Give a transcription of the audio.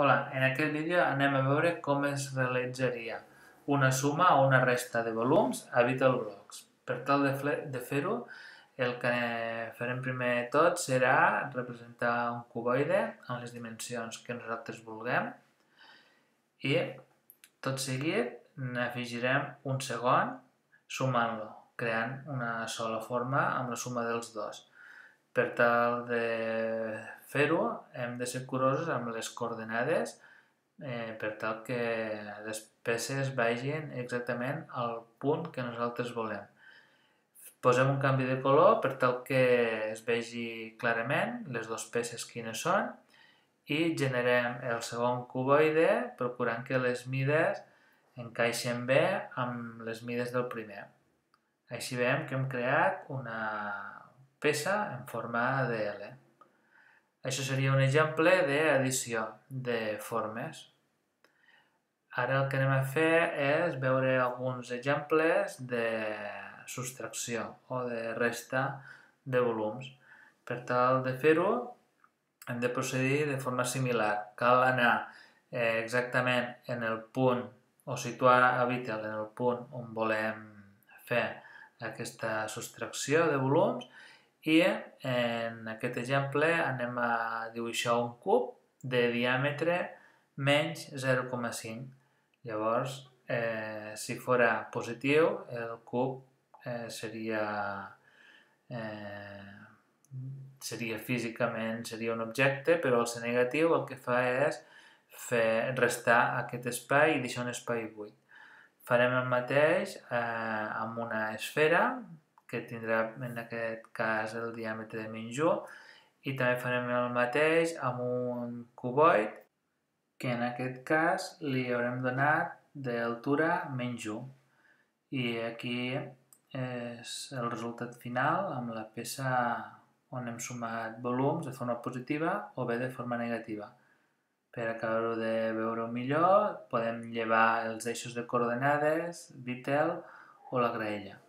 Hola, en aquest vídeo anem a veure com es realitzaria una suma o una resta de volums a VitalBlocks. Per tal de fer-ho, el que farem primer de tot serà representar un cuboide amb les dimensions que nosaltres vulguem i tot seguit n'afegirem un segon sumant-lo, creant una sola forma amb la suma dels dos. Per tal de fer-ho hem de ser curosos amb les coordenades eh, per tal que les peces vagin exactament al punt que nosaltres volem. Posem un canvi de color per tal que es vegi clarament les dues peces quines són i generem el segon cuboide procurant que les mides encaixen bé amb les mides del primer. Així veiem que hem creat una peça en forma de L. Això seria un exemple d'addició de formes. Ara el que anem a fer és veure alguns exemples de subtracció o de resta de volums. Per tal de fer-ho hem de procedir de forma similar. Cal anar eh, exactament en el punt o situar a Vitel en el punt on volem fer aquesta subtracció de volums i en aquest exemple anem a dibuixar un cub de diàmetre menys 0,5. Llavors, eh, si fora positiu, el cub eh, seria, eh, seria físicament seria un objecte, però el ser negatiu el que fa és fer restar aquest espai i deixar un espai buit. Farem el mateix eh, amb una esfera que tindrà en aquest cas el diàmetre de menys 1 i també farem el mateix amb un cuboid que en aquest cas li haurem donat d'altura menys 1 i aquí és el resultat final amb la peça on hem sumat volums de forma positiva o bé de forma negativa. Per acabar-ho de veure millor podem llevar els eixos de coordenades, Vitel o la graella.